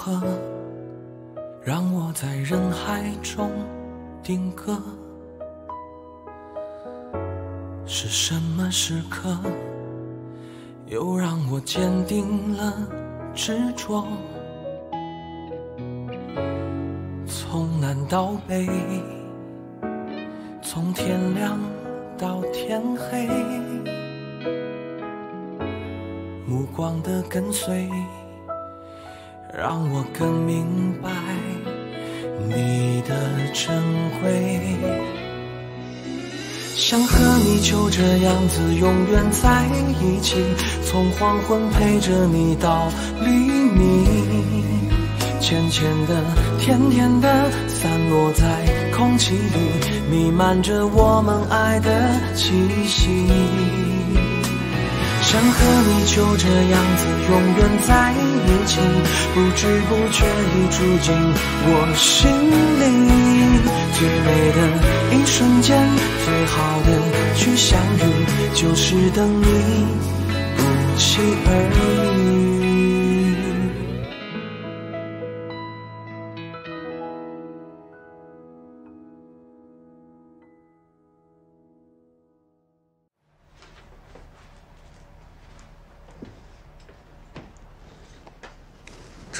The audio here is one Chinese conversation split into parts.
巧合，让我在人海中定格。是什么时刻，又让我坚定了执着？从南到北，从天亮到天黑，目光的跟随，让我更明白你的珍贵。想和你就这样子永远在一起，从黄昏陪着你到黎明。浅浅的，甜甜的，散落在空气里，弥漫着我们爱的气息。想和你就这样子永远在一起，不知不觉已住进我心里。最美的一瞬间，最好的去相遇，就是等你不期而遇。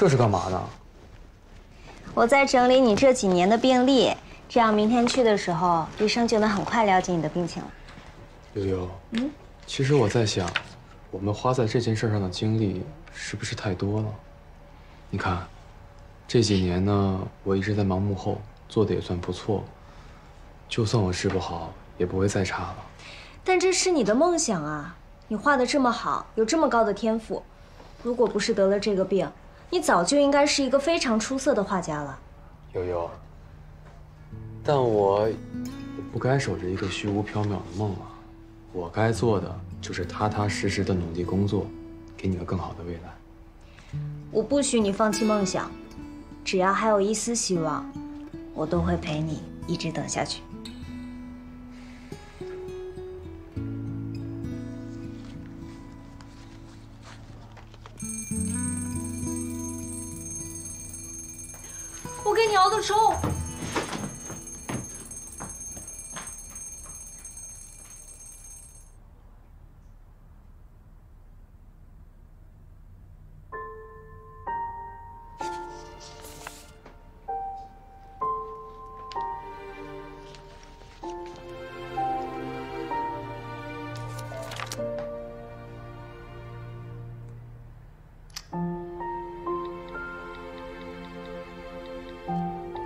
这是干嘛呢？我在整理你这几年的病历，这样明天去的时候，医生就能很快了解你的病情了。悠悠，嗯，其实我在想，我们花在这件事上的精力是不是太多了？你看，这几年呢，我一直在忙幕后，做的也算不错。就算我治不好，也不会再差了。但这是你的梦想啊！你画的这么好，有这么高的天赋，如果不是得了这个病，你早就应该是一个非常出色的画家了，悠悠。但我不该守着一个虚无缥缈的梦啊！我该做的就是踏踏实实的努力工作，给你个更好的未来。我不许你放弃梦想，只要还有一丝希望，我都会陪你一直等下去。我给你熬的粥。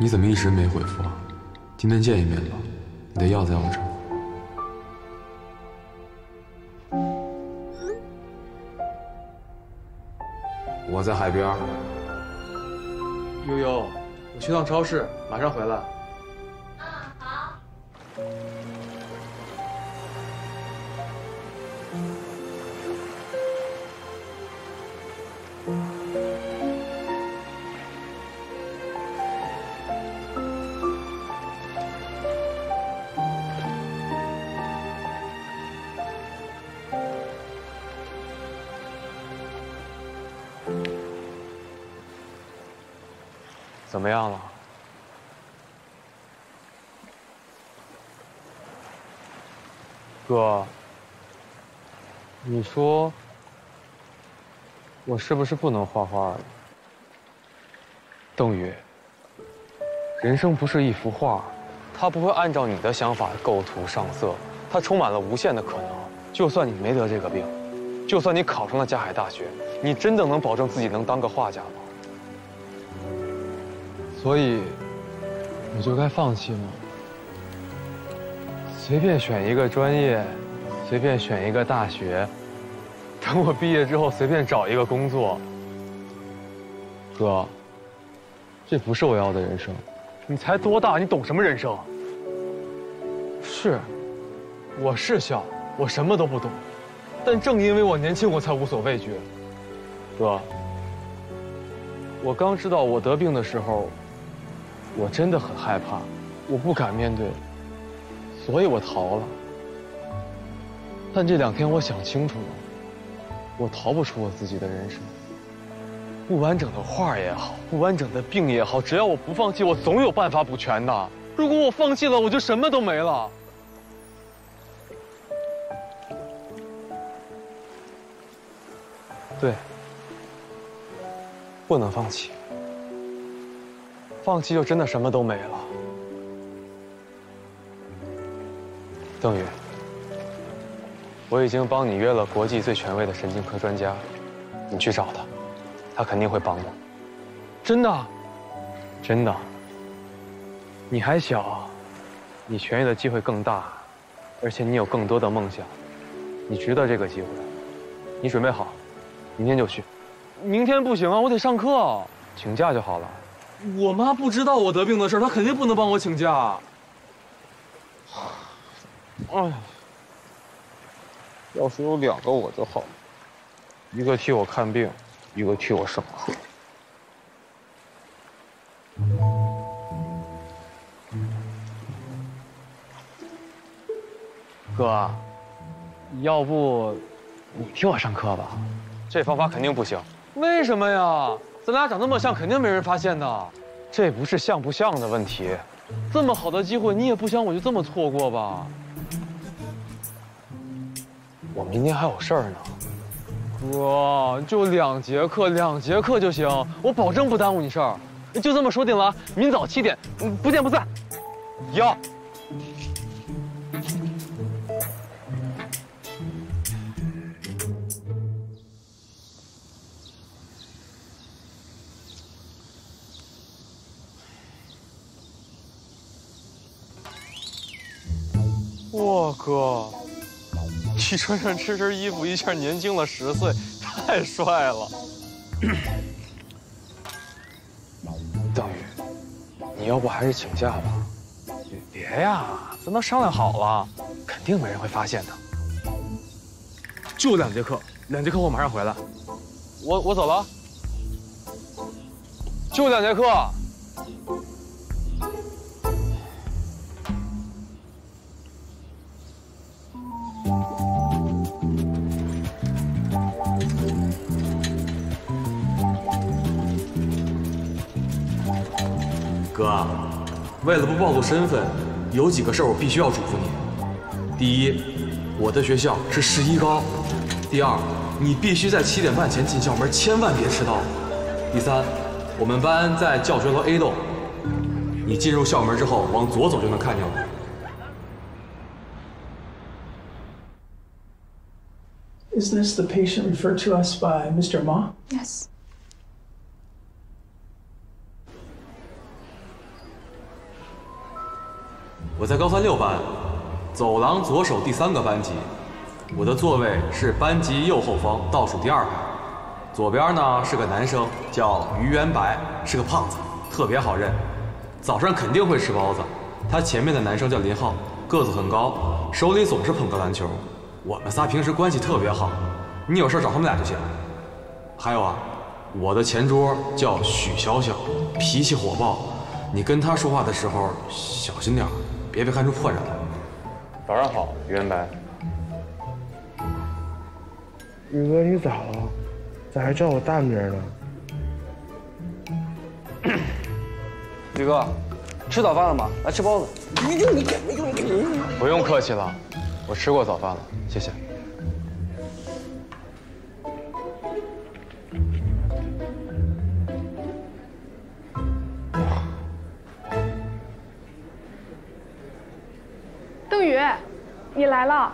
你怎么一直没回复啊？今天见一面吧，你的药在我这儿。我在海边。悠悠，我去趟超市，马上回来。怎么样了，哥？你说我是不是不能画画了？邓宇，人生不是一幅画，它不会按照你的想法构图上色，它充满了无限的可能。就算你没得这个病，就算你考上了加海大学，你真的能保证自己能当个画家吗？所以，我就该放弃吗？随便选一个专业，随便选一个大学，等我毕业之后随便找一个工作。哥，这不是我要的人生。你才多大？你懂什么人生？是，我是小，我什么都不懂。但正因为我年轻，我才无所畏惧。哥，我刚知道我得病的时候。我真的很害怕，我不敢面对，所以我逃了。但这两天我想清楚了，我逃不出我自己的人生。不完整的画也好，不完整的病也好，只要我不放弃，我总有办法补全的。如果我放弃了，我就什么都没了。对，不能放弃，放弃就真的什么都没了。邓宇，我已经帮你约了国际最权威的神经科专家，你去找他，他肯定会帮我。真的？真的。你还小，你痊愈的机会更大，而且你有更多的梦想，你值得这个机会。你准备好，明天就去。明天不行啊，我得上课，请假就好了。我妈不知道我得病的事，她肯定不能帮我请假。哎，要是有两个我就好了，一个替我看病，一个替我上课。哥，要不你替我上课吧？这方法肯定不行。为什么呀？咱俩长那么像，肯定没人发现的。这不是像不像的问题，这么好的机会，你也不想我就这么错过吧？我明天还有事儿呢。哥，就两节课，两节课就行，我保证不耽误你事儿。就这么说定了，明早七点，不见不散。要。哇，哥，你穿上这身衣服，一下年轻了十岁，太帅了。邓宇，你要不还是请假吧？别呀，咱都商量好了，肯定没人会发现的。就两节课，两节课我马上回来。我我走了。就两节课。为了不暴露身份，有几个事儿我必须要嘱咐你。第一，我的学校是市一高；第二，你必须在七点半前进校门，千万别迟到；第三，我们班在教学楼 A 栋，你进入校门之后往左走就能看见我。Is this the patient referred to us by Mr. Ma? Yes. 我在高三六班，走廊左手第三个班级，我的座位是班级右后方倒数第二排。左边呢是个男生，叫于元白，是个胖子，特别好认。早上肯定会吃包子。他前面的男生叫林浩，个子很高，手里总是捧个篮球。我们仨平时关系特别好，你有事找他们俩就行。还有啊，我的前桌叫许小小，脾气火爆，你跟他说话的时候小心点。别被看出破绽来。早上好，于元白。宇哥，你咋了？咋还叫我大名呢？宇哥，吃早饭了吗？来吃包子。没用你给，没用你。不用客气了，我吃过早饭了，谢谢。你来了。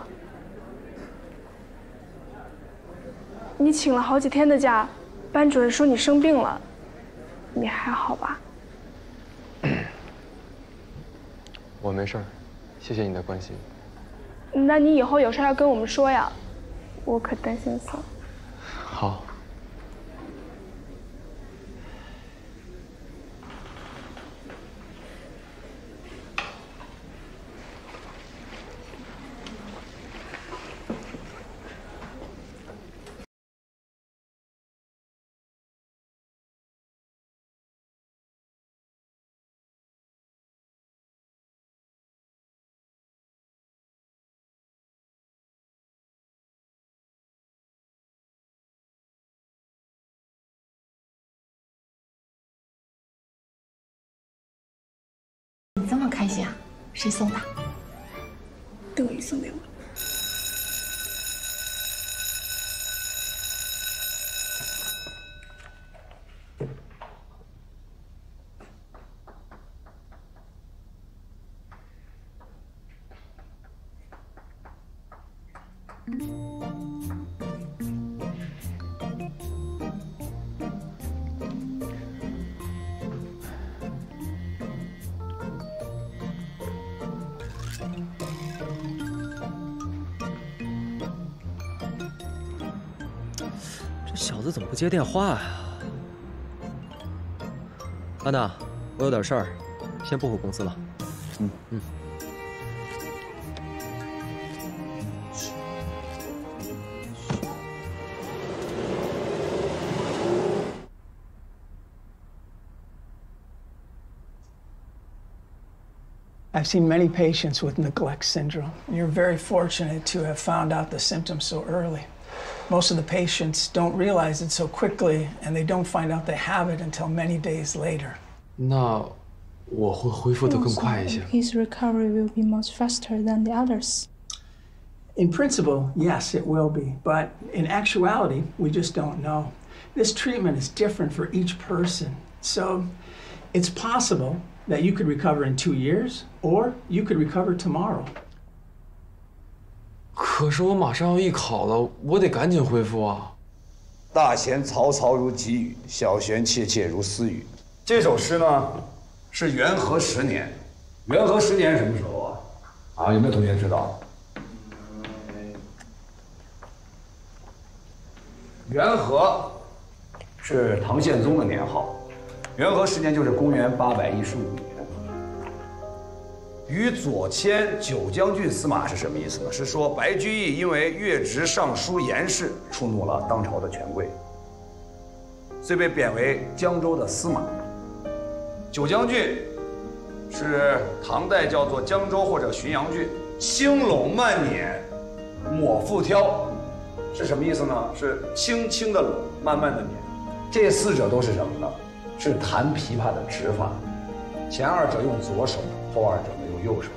你请了好几天的假，班主任说你生病了，你还好吧？我没事儿，谢谢你的关心。那你以后有事要跟我们说呀，我可担心死了。好。你这么开心啊？谁送的？德宇送给我。接电话呀？安娜，我有点事儿，先不回公司了。嗯嗯。 I've seen many patients with neglect syndrome. You're very fortunate to have found out the symptoms so early. Most of the patients don't realize it so quickly, and they don't find out they have it until many days later. 那我会恢复的更快一些。 His recovery will be much faster than the others. In principle, yes, it will be, but in actuality, we just don't know. This treatment is different for each person, so it's possible that you could recover in two years, or you could recover tomorrow. 可是我马上要艺考了，我得赶紧恢复啊！大弦嘈嘈如急雨，小弦切切如私语。这首诗呢，是元和十年。元和十年什么时候啊？啊，有没有同学知道？元和是唐宪宗的年号，元和十年就是公元八百一十五年。与左迁九将军司马是什么意思呢？是说白居易因为越职尚书言事，触怒了当朝的权贵，遂被贬为江州的司马。九将军是唐代叫做江州或者浔阳郡。轻拢慢捻，抹复挑，是什么意思呢？是轻轻的拢，慢慢的捻。这四者都是什么呢？是弹琵琶的指法。前二者用左手，后二者用右手。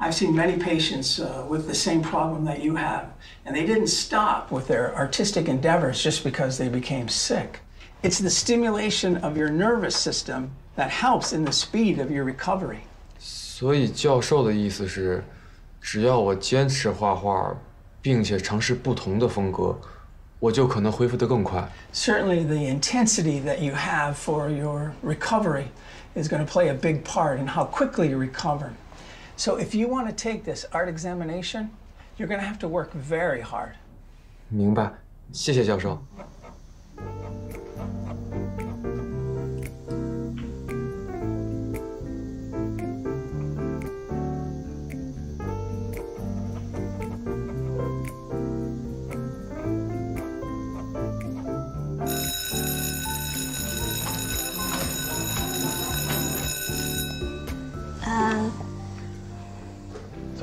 I've seen many patients uh, with the same problem that you have, and they didn't stop with their artistic endeavors just because they became sick. It's the stimulation of your nervous system that helps in the speed of your recovery. 所以教授的意思是，只要我坚持画画，并且尝试不同的风格， 我就可能恢复得更快。 Certainly, the intensity that you have for your recovery is going to play a big part in how quickly you recover. So, if you want to take this art examination, you're going to have to work very hard. 明白，谢谢教授。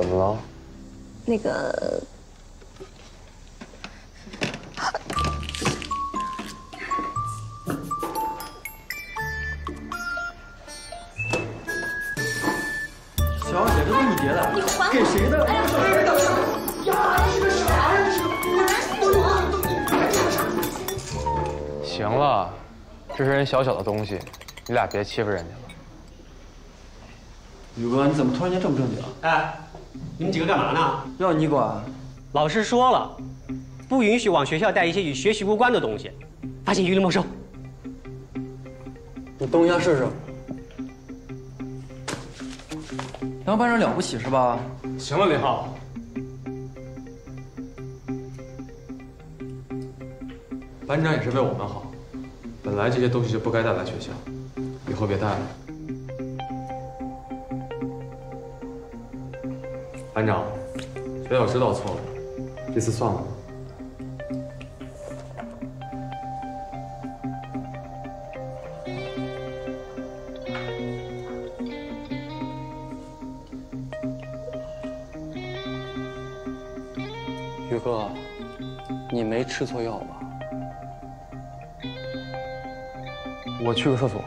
怎么了？那个，小姐，这都是你叠的，你还给谁的？哎呀，哎等等呀，你是个啥呀？这是个，行了，这是人小小的东西，你俩别欺负人家了。宇哥，你怎么突然间这么正经？哎，你们几个干嘛呢？要你管？老师说了，不允许往学校带一些与学习无关的东西，发现一律没收。你动一下试试。当班长了不起是吧？行了，林浩。班长也是为我们好，本来这些东西就不该带来学校，以后别带了。班长，学校知道错了，这次算了吧。宇哥，你没吃错药吧？我去个厕所。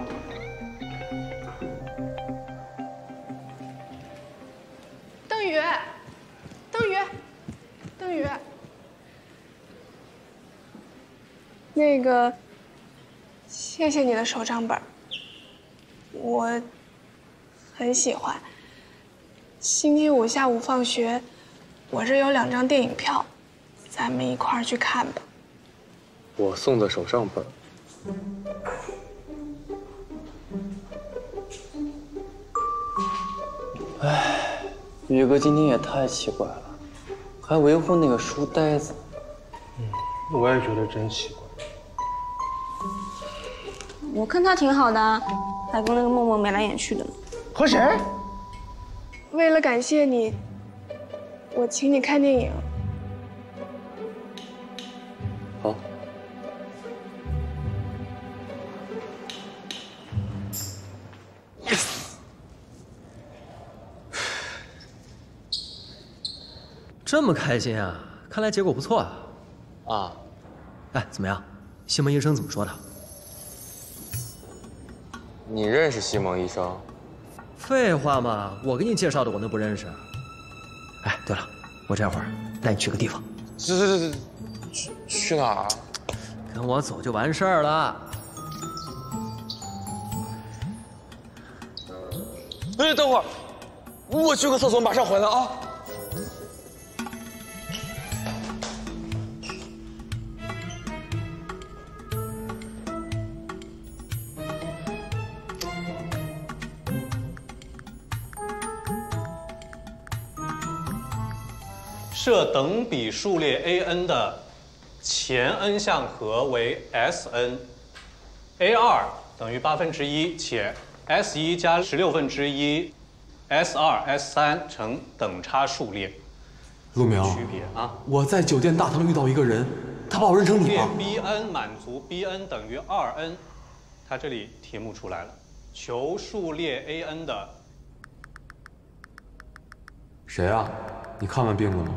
的手账本，我很喜欢。星期五下午放学，我这有两张电影票，咱们一块儿去看吧。我送的手账本。哎，宇哥今天也太奇怪了，还维护那个书呆子。嗯，我也觉得真奇怪。我看他挺好的，还跟那个默默眉来眼去的呢。和谁？为了感谢你，我请你看电影。好。这么开心啊！看来结果不错啊！啊，哎，怎么样？西门医生怎么说的？你认识西蒙医生？废话嘛，我给你介绍的，我能不认识？哎，对了，我这会儿带你去个地方。去去去去去哪儿？跟我走就完事儿了。哎，等会儿，我去个厕所，马上回来啊！设等比数列 a n 的前 n 项和为 S n，a 二等于八分之一，且 S 一加十六分之一，S 二 S 三成等差数列。陆明，区别啊！我在酒店大堂遇到一个人，他把我认成你了。列 b n 满足 b n 等于二 n，他这里题目出来了，求数列 a n 的。谁啊？你看完病了吗？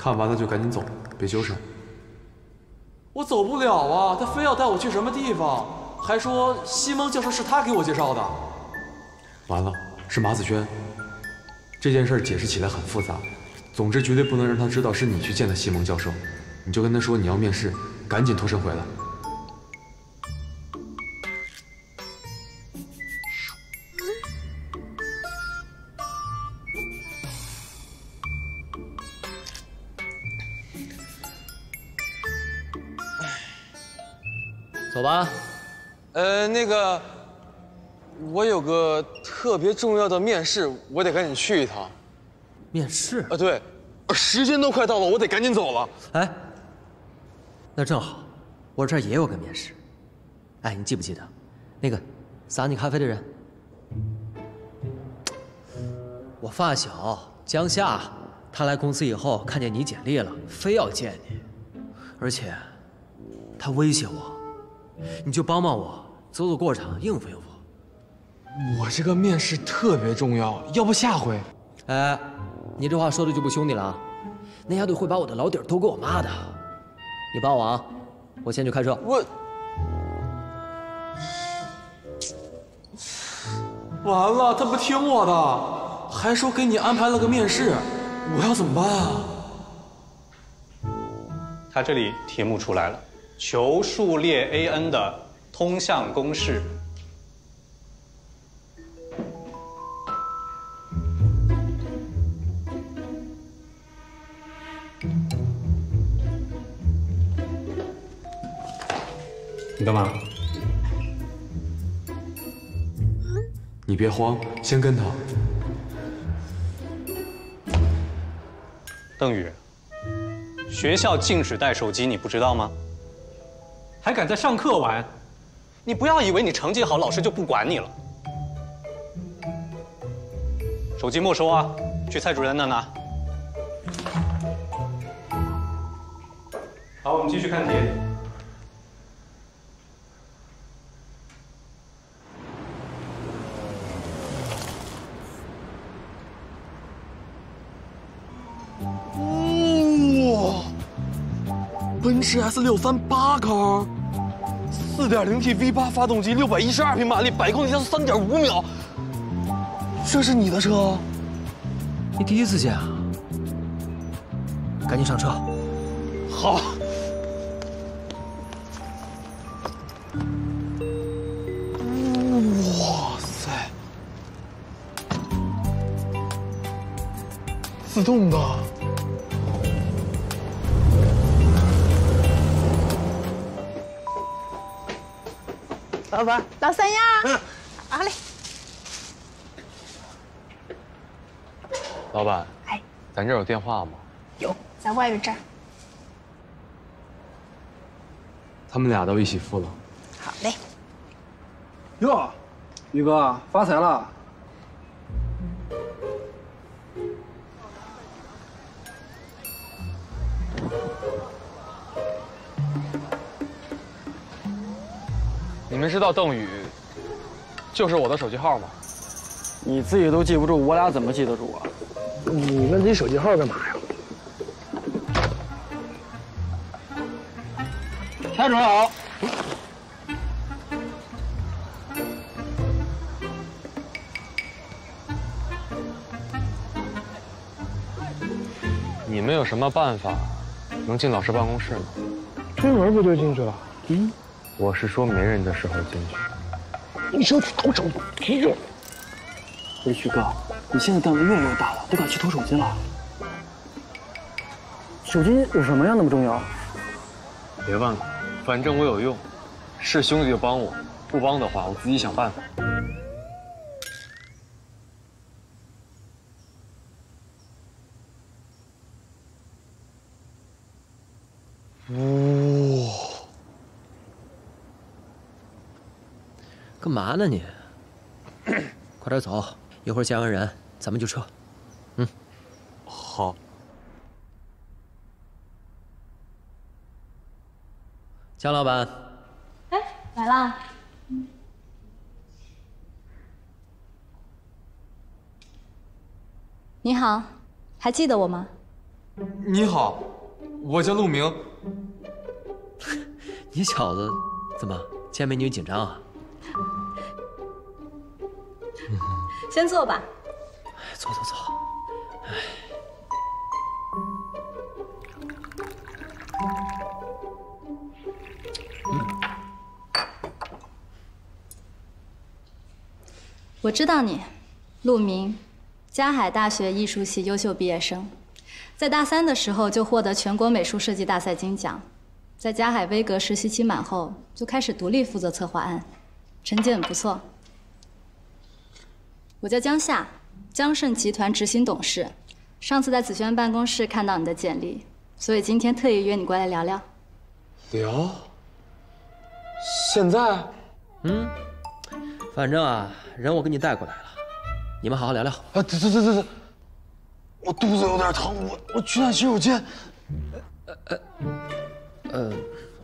看完了就赶紧走，别纠缠。我走不了啊，他非要带我去什么地方，还说西蒙教授是他给我介绍的。完了，是马子轩。这件事解释起来很复杂，总之绝对不能让他知道是你去见的西蒙教授。你就跟他说你要面试，赶紧脱身回来。走吧。呃，那个，我有个特别重要的面试，我得赶紧去一趟。面试？啊，对，时间都快到了，我得赶紧走了。哎，那正好，我这儿也有个面试。哎，你记不记得，那个撒你咖啡的人？我发小江夏，他来公司以后看见你简历了，非要见你，而且他威胁我。你就帮帮我，走走过场，应付应付。我这个面试特别重要，要不下回？哎，你这话说的就不兄弟了啊！那丫头会把我的老底儿都给我妈的。你帮我啊，我先去开车。我完了，他不听我的，还说给你安排了个面试，我要怎么办啊？他这里题目出来了。求数列 a n 的通项公式。你干嘛？你别慌，先跟他。邓宇，学校禁止带手机，你不知道吗？还敢在上课玩？你不要以为你成绩好，老师就不管你了。手机没收啊，去蔡主任那拿。好，我们继续看题。奔驰 S 六三八缸，四点零 T V 八发动机，六百一十二匹马力，百公里加速三点五秒。这是你的车？你第一次见啊？赶紧上车。好。哇塞，自动的。老板，老三呀，好嘞。老板，哎，咱这有电话吗？有，在外边这儿。他们俩都一起付了。好嘞。哟，宇哥发财了！们知道邓宇就是我的手机号吗？你自己都记不住，我俩怎么记得住啊？你问自己手机号干嘛呀？开准备好。你们有什么办法能进老师办公室吗？推门不就进去了？嗯，我是说没人的时候进去。你是要去偷手机啊？哎，徐哥，你现在胆子越来越大了，都敢去偷手机了。手机有什么呀？那么重要？别问了，反正我有用，是兄弟就帮我，不帮的话我自己想办法。干嘛呢你？快点走，一会儿见完人咱们就撤。嗯，好。江老板，哎，来啦。你好，还记得我吗？你好，我叫陆明。你小子怎么见美女紧张啊？先坐吧。哎，坐坐坐。哎。我知道你，陆明，嘉海大学艺术系优秀毕业生，在大三的时候就获得全国美术设计大赛金奖，在嘉海威格实习期满后就开始独立负责策划案，成绩很不错。我叫江夏，江盛集团执行董事，上次在子轩办公室看到你的简历，所以今天特意约你过来聊聊。聊？现在？嗯，反正啊，人我给你带过来了，你们好好聊聊。啊，对对对对对，我肚子有点疼，我我去趟洗手间。呃呃呃，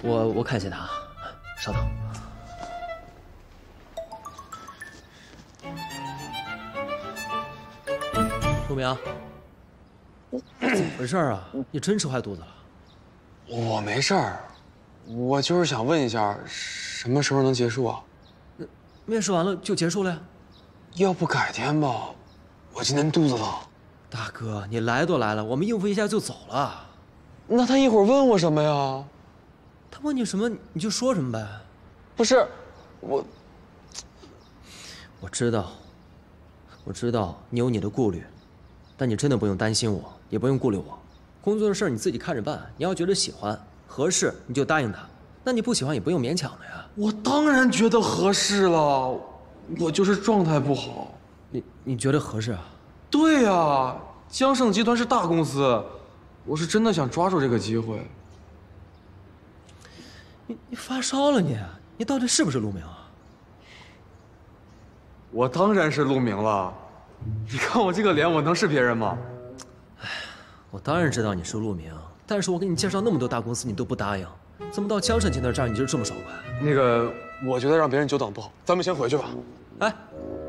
我我看一下他啊，稍等。陆明，怎么回事啊？你真吃坏肚子了？我没事儿，我就是想问一下，什么时候能结束啊？面试完了就结束了呀？要不改天吧，我今天肚子疼。大哥，你来都来了，我们应付一下就走了。那他一会儿问我什么呀？他问你什么你就说什么呗。不是，我我知道，我知道你有你的顾虑，但你真的不用担心我，也不用顾虑我。工作的事儿你自己看着办。你要觉得喜欢、合适，你就答应他；那你不喜欢也不用勉强的呀。我当然觉得合适了，我就是状态不好。你你觉得合适啊？对呀，江盛集团是大公司，我是真的想抓住这个机会。你你发烧了你？你到底是不是陆明啊？我当然是陆明了，你看我这个脸，我能是别人吗？哎，我当然知道你是陆明，但是我给你介绍那么多大公司，你都不答应，怎么到江盛集团这儿你就这么爽快？那个，我觉得让别人久等不好，咱们先回去吧。哎，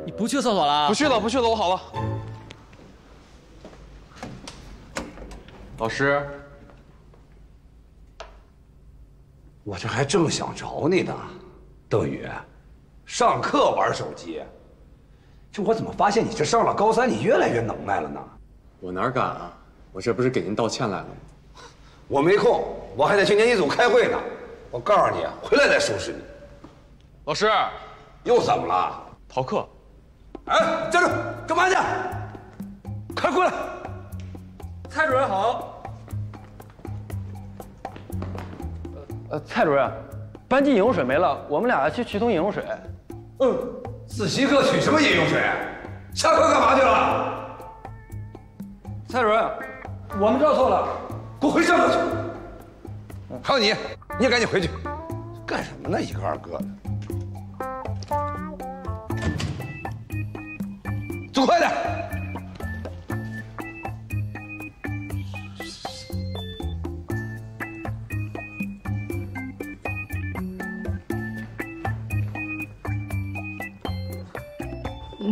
你不去厕所了？不去了，不去了，我好了。老师，我这还正想找你呢，邓宇，上课玩手机。这我怎么发现你这上了高三，你越来越能耐了呢？我哪敢啊！我这不是给您道歉来了吗？我没空，我还得去年级组开会呢。我告诉你啊，回来再收拾你。老师，又怎么了？逃课。哎，站住！干嘛去？快过来！蔡主任好。呃，蔡主任，班级饮用水没了，我们俩去取桶饮用水。嗯，自习课取什么饮用水？下课干嘛去了？蔡主任，我们知道错了，给我回上课去。还有你，你也赶紧回去。干什么呢？一个二个的。走快点！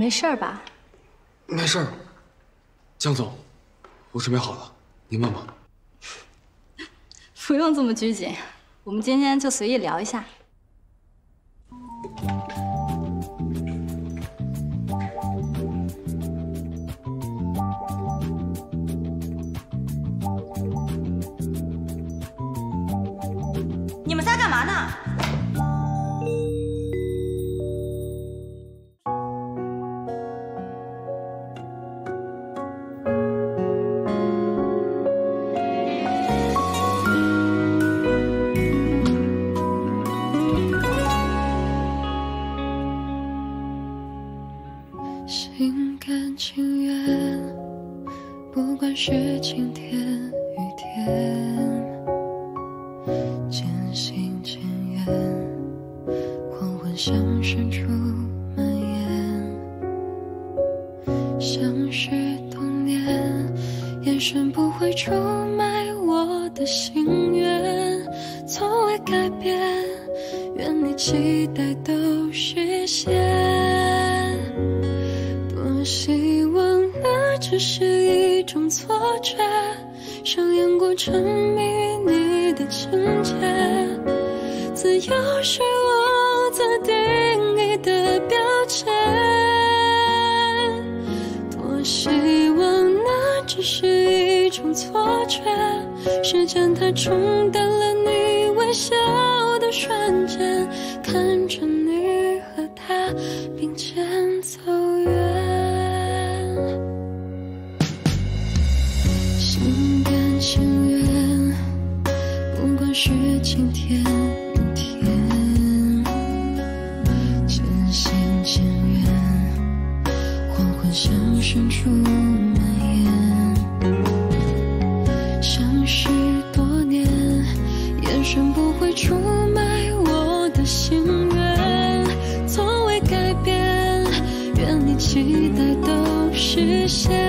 没事吧？没事，江总，我准备好了，您问吧。不用这么拘谨，我们今天就随意聊一下。沉迷于你的情节。自由是我自定义的标签。多希望那只是一种错觉，时间它冲淡了你微笑的瞬间，看着实现。